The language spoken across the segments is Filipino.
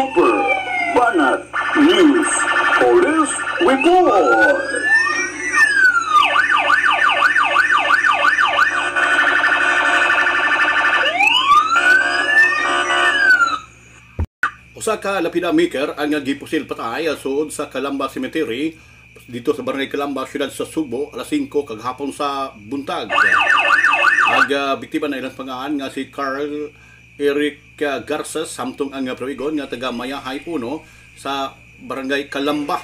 Super Banat News Police Report. Usa ka lapida maker ang gipusil patay suod sa Calamba Cemetery dito sa Barangay Calamba, siyudad sa Subo, alas 5 kaghapon sa buntag. Ang uh, biktima na ilang pangaan nga si Carl Eric uh, Garces samtong ang uh, proigon nga taga Mayahay Uno sa Barangay Calamba.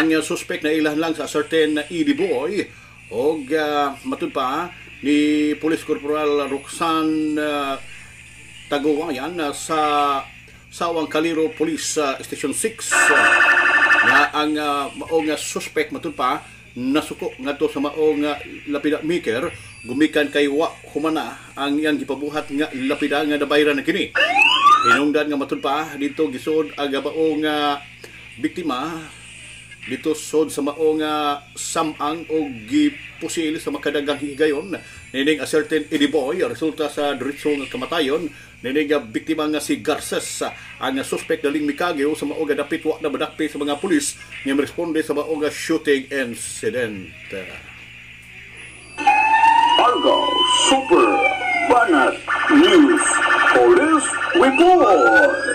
Ang uh, suspect na ilan lang sa certain na ED boy o uh, matud pa ni Police Corporal Roxanne uh, Taguwayan uh, sa Sawang Kaliro Police uh, Station 6 uh, nga ang uh, maong suspect matud pa nasuko ngadto sa maong uh, lapida. Maker gumikan kay wa humana ang iyang gipabuhat nga lapida nga nabayran na kini. Hinungdan nga matud pa dito gisud ang maong uh, biktima dito sod sa maong uh, samang o gipusil sa makadagang higayon nining a certain ediboy resulta sa diretso nga kamatayon. Nining biktima nga si Garces ang suspect daling mikagyo sa maong dapit wa na badakpi sa mga pulis nga responde sa maong shooting incident. Argo Super Banat News Police Report.